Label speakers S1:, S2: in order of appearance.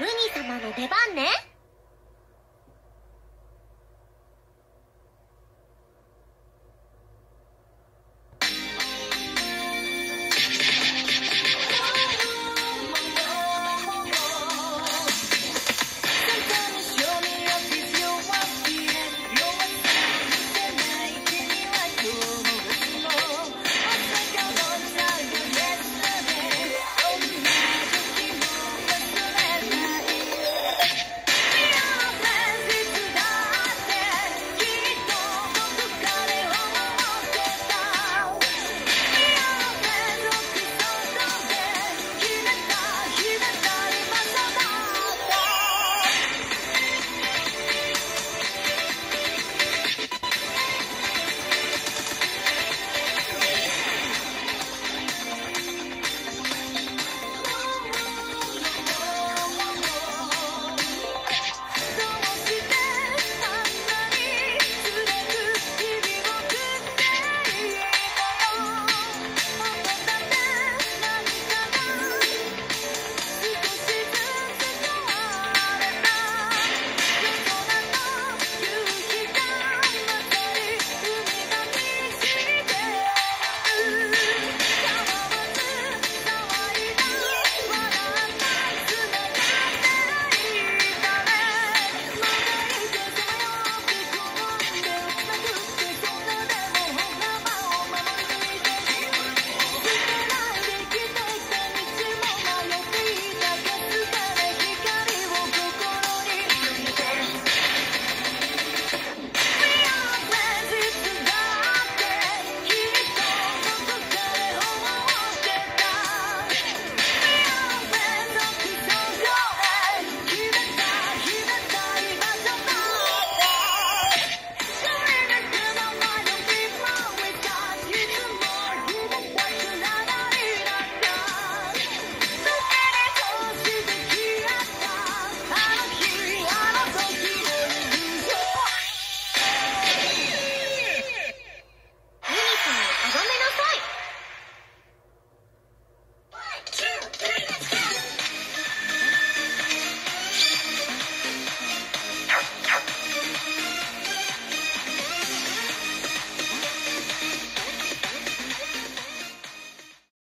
S1: ムニ様の出番ね。